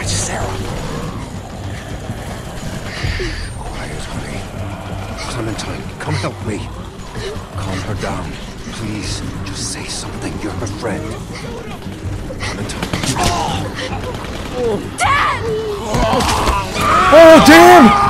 much, Sarah. Quiet, honey. Clementine, come help me. Calm her down. Please, just say something. You're her friend. Clementine. Oh, Dad! Oh, damn!